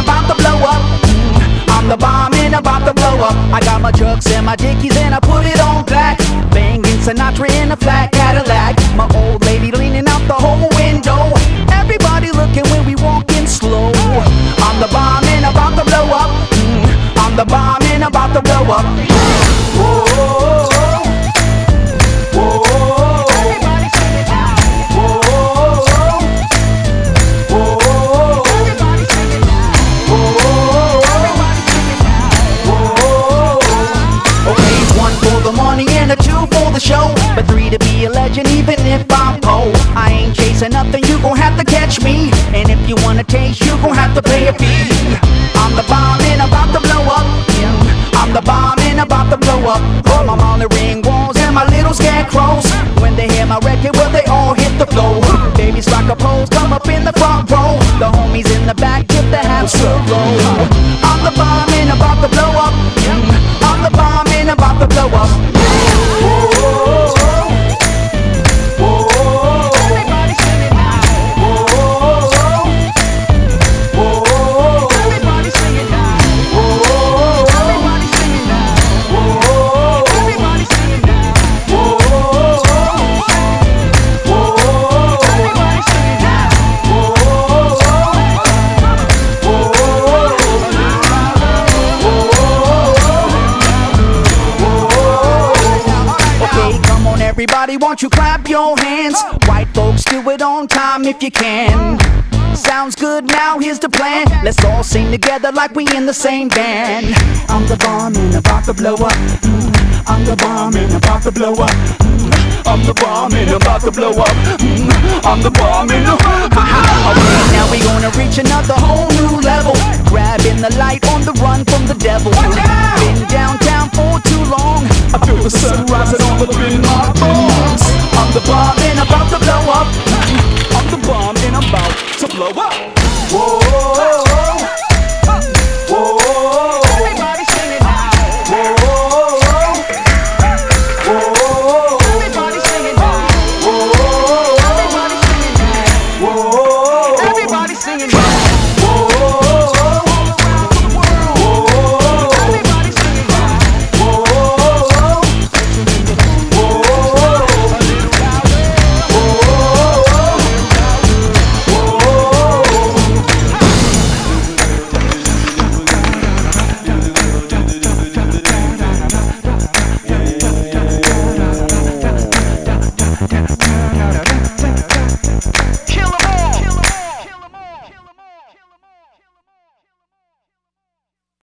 about to blow up. I'm the bomb and about to blow up. I got my trucks and my dickies and I put it on black. Banging Sinatra in a flat Cadillac. My old lady leaning out the whole window. Everybody looking when we walking slow. I'm the bomb and about to blow up. Mm, I'm the bomb and about to blow up. And a two for the show. But three to be a legend, even if I'm poor. I ain't chasing nothing, you gon' have to catch me. And if you wanna taste, you gon' have to pay a fee. I'm the bomb and about to blow up. I'm the bomb and about to blow up. All my Molly ring walls and my little scarecrows. When they hear my record, well, they all hit the floor. Babies rock a pose, come up in the front everybody, won't you clap your hands? White folks, do it on time if you can. Sounds good, now here's the plan. Let's all sing together like we in the same band. I'm the bomb and about to blow up. Mm, I'm the bomb and about to blow up. Mm, I'm the bomb and about to blow up. Mm, I'm the bomb and Okay, now we gonna reach another whole new level. Grabbing the light on the run from the devil. Been downtown for too long. I feel the sun rising all up in blow up.